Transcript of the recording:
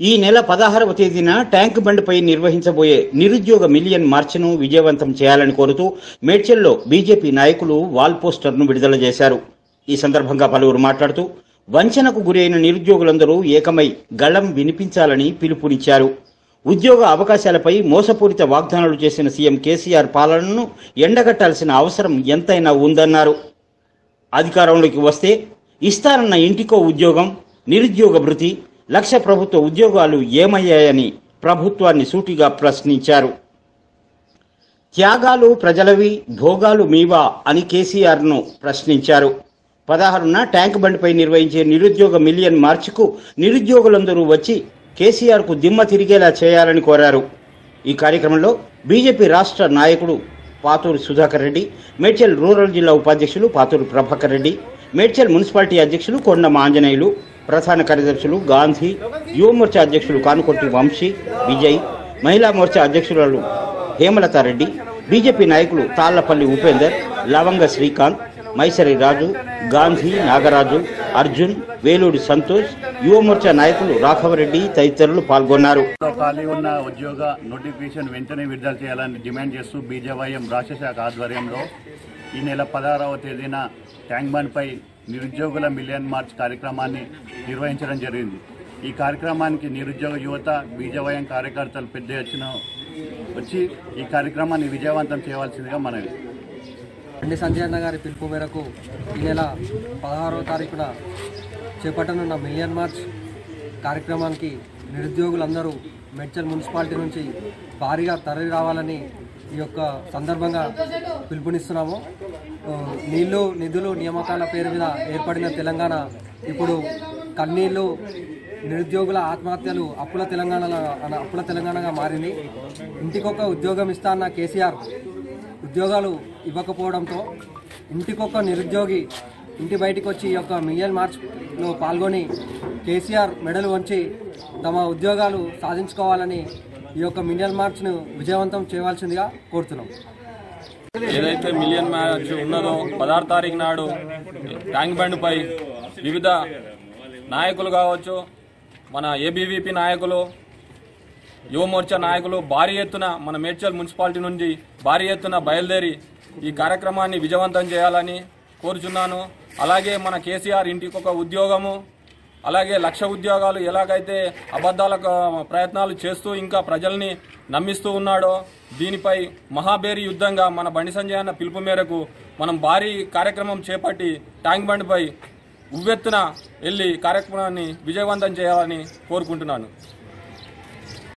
ఈ నెల పదహారవ తేదీన ట్యాంక్ బండ్పై నిర్వహించబోయే నిరుద్యోగ మిలియన్ మార్చ్ను విజయవంతం చేయాలని కోరుతూ మేడ్చల్లో బీజేపీ నాయకులు వాల్ పోస్టర్ను విడుదల చేశారు. ఈ సందర్భంగా పలువురు మాట్లాడుతూ వంచనకు గురైన నిరుద్యోగులందరూ ఏకమై గళం వినిపించాలని పిలుపునిచ్చారు. ఉద్యోగ అవకాశాలపై మోసపూరిత వాగ్దానాలు చేసిన సీఎం కేసీఆర్ పాలనను ఎండగట్టాల్సిన అవసరం ఎంతైనా ఉందన్నారు. అధికారంలోకి వస్తే ఇస్తారన్న ఇంటికో ఉద్యోగం నిరుద్యోగ భృతి లక్ష ప్రభుత్వ ఉద్యోగాలు ఏమయ్యాయని ప్రభుత్వాన్ని సూటిగా ప్రశ్నించారు. త్యాగాలు ప్రజలవి భోగాలు మీవా అని కేసీఆర్ను ప్రశ్నించారు. పదహారున ట్యాంక్ బండ్పై నిర్వహించే నిరుద్యోగ మిలియన్ మార్చికు నిరుద్యోగులందరూ వచ్చి కేసీఆర్కు దిమ్మ తిరిగేలా చేయాలని కోరారు. ఈ కార్యక్రమంలో బీజేపీ రాష్ట్ర నాయకుడు పాతూరు సుధాకర్ రెడ్డి మేడ్చల్ రూరల్ జిల్లా ఉపాధ్యక్షులు పాతూరు ప్రభాకర్ రెడ్డి మేడ్చల్ మున్సిపాలిటీ అధ్యక్షులు కొండమ ఆంజనేయులు ప్రధాన కార్యదర్శులు గాంధీ యువమోర్చా అధ్యక్షులు కానుకొట్టి వంశీ విజయ్ మహిళా మోర్చా అధ్యక్షురాలు హేమలతారెడ్డి బీజేపీ నాయకులు తాళ్ళపల్లి ఉపేందర్ లవంగ శ్రీకాంత్ మైసరి రాజు గాంధీ నాగరాజు అర్జున్ వేలూడి సంతోష్ యువమోర్చా నాయకులు రాఘవరెడ్డి తదితరులు పాల్గొన్నారు. ఖాళీ ఉన్న ఉద్యోగ నోటిఫికేషన్ వెంటనే విడుదల చేయాలని డిమాండ్ చేస్తూ బీజేవైఎం రాష్ట్ర శాఖ ఆధ్వర్యంలో ఈ నెల పదహారవ తేదీన ట్యాంక్ బండ్పై నిరుద్యోగుల మిలియన్ మార్చ్ కార్యక్రమాన్ని నిర్వహించడం జరిగింది. ఈ కార్యక్రమానికి నిరుద్యోగ యువత బీజేవైఎం కార్యకర్తలు పెద్ద వచ్చిన వచ్చి ఈ కార్యక్రమాన్ని విజయవంతం చేయవలసిందిగా మనవి. బండి సంజయ్ అన్న గారి పిలుపు మేరకు ఈ నెల పదహారవ తారీఖున చేపట్టనున్న మిలియన్ మార్చ్ కార్యక్రమానికి నిరుద్యోగులందరూ మెడ్చల్ మున్సిపాలిటీ నుంచి భారీగా తరలి రావాలని ఈ యొక్క సందర్భంగా పిలుపునిస్తున్నాము. నీళ్ళు నిధులు నియామకాల పేరు మీద ఏర్పడిన తెలంగాణ ఇప్పుడు కన్నీళ్ళు నిరుద్యోగుల ఆత్మహత్యలు అప్పుల తెలంగాణలో అప్పుల తెలంగాణగా మారింది. ఇంటికొక ఉద్యోగం ఇస్తా అన్న కేసీఆర్ ఉద్యోగాలు ఇవ్వకపోవడంతో ఇంటికొక నిరుద్యోగి ఇంటి బయటికి వచ్చి ఈ యొక్క మిలియన్ మార్చ్లో పాల్గొని కేసీఆర్ మెడలు వంచి తమ ఉద్యోగాలు సాధించుకోవాలని ఈ యొక్క మిలియన్ మార్చ్ను విజయవంతం చేయవలసిందిగా కోరుతున్నాం. ఏదైతే మిలియన్ మ్యాచ్ ఉన్నదో పదహారు తారీఖు నాడు ట్యాంక్ బండ్పై వివిధ నాయకులు కావచ్చు మన ఏబీవీపీ నాయకులు యువమోర్చా నాయకులు భారీ ఎత్తున మన మేడ్చల్ మున్సిపాలిటీ నుంచి భారీ ఎత్తున బయలుదేరి ఈ కార్యక్రమాన్ని విజయవంతం చేయాలని కోరుచున్నాను. అలాగే మన కేసీఆర్ ఇంటికి ఒక ఉద్యోగము అలాగే లక్ష ఉద్యోగాలు ఎలాగైతే అబద్ధాల ప్రయత్నాలు చేస్తూ ఇంకా ప్రజల్ని నమ్మిస్తూ ఉన్నాడో దీనిపై మహాబేరి యుద్ధంగా మన బండి సంజయ్ అన్న పిలుపు మేరకు మనం భారీ కార్యక్రమం చేపట్టి ట్యాంక్ బండ్పై ఉవ్వెత్తున వెళ్ళి కార్యక్రమాన్ని విజయవంతం చేయాలని కోరుకుంటున్నాను.